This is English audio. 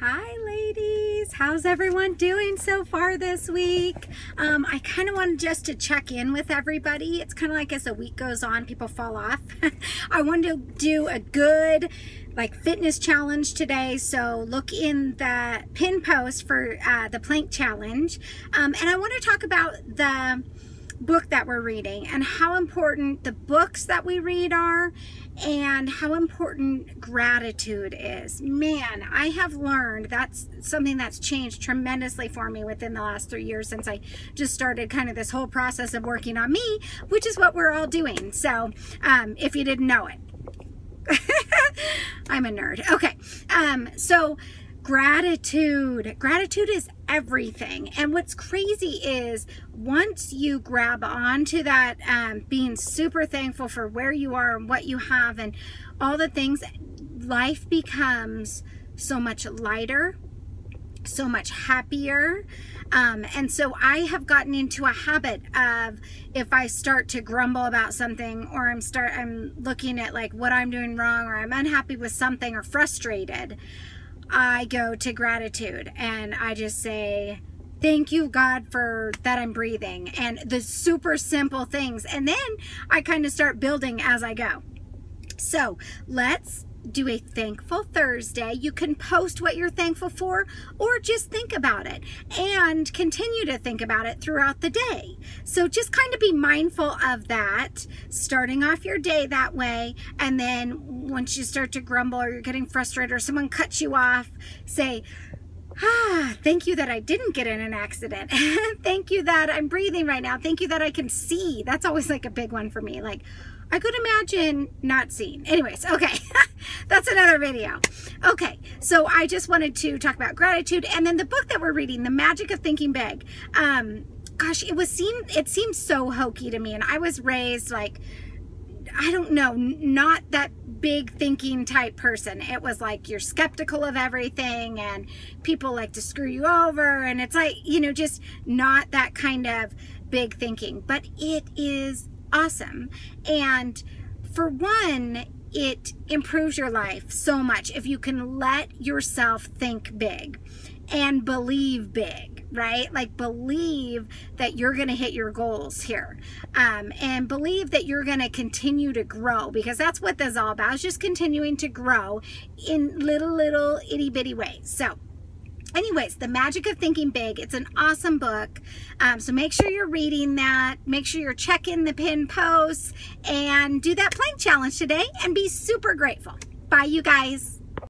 Hi, ladies. How's everyone doing so far this week? Um, I kind of wanted just to check in with everybody. It's kind of like as the week goes on, people fall off. I wanted to do a good like fitness challenge today. So look in the pin post for uh, the plank challenge. Um, and I want to talk about the book that we're reading and how important the books that we read are and how important gratitude is. Man, I have learned that's something that's changed tremendously for me within the last three years since I just started kind of this whole process of working on me, which is what we're all doing. So um, if you didn't know it, I'm a nerd. Okay. Um, so gratitude. Gratitude is everything. And what's crazy is once you grab onto that, um, being super thankful for where you are and what you have and all the things, life becomes so much lighter, so much happier. Um, and so I have gotten into a habit of if I start to grumble about something or I'm start I'm looking at like what I'm doing wrong or I'm unhappy with something or frustrated, I go to gratitude and I just say, thank you God for that I'm breathing and the super simple things. And then I kind of start building as I go. So let's do a thankful Thursday. You can post what you're thankful for or just think about it and continue to think about it throughout the day. So just kind of be mindful of that, starting off your day that way. And then once you start to grumble or you're getting frustrated or someone cuts you off, say, Ah, thank you that I didn't get in an accident. thank you that I'm breathing right now. Thank you that I can see. That's always like a big one for me. Like, I could imagine not seeing. Anyways, okay, that's another video. Okay, so I just wanted to talk about gratitude and then the book that we're reading, The Magic of Thinking Big. Um, gosh, it was seem it seems so hokey to me, and I was raised like I don't know, not that big thinking type person. It was like you're skeptical of everything and people like to screw you over and it's like, you know, just not that kind of big thinking. But it is awesome. And for one, it improves your life so much if you can let yourself think big and believe big, right? Like believe that you're going to hit your goals here um, and believe that you're going to continue to grow because that's what this is all about is just continuing to grow in little, little itty bitty ways. So anyways, The Magic of Thinking Big. It's an awesome book. Um, so make sure you're reading that. Make sure you're checking the pin posts and do that plank challenge today and be super grateful. Bye, you guys.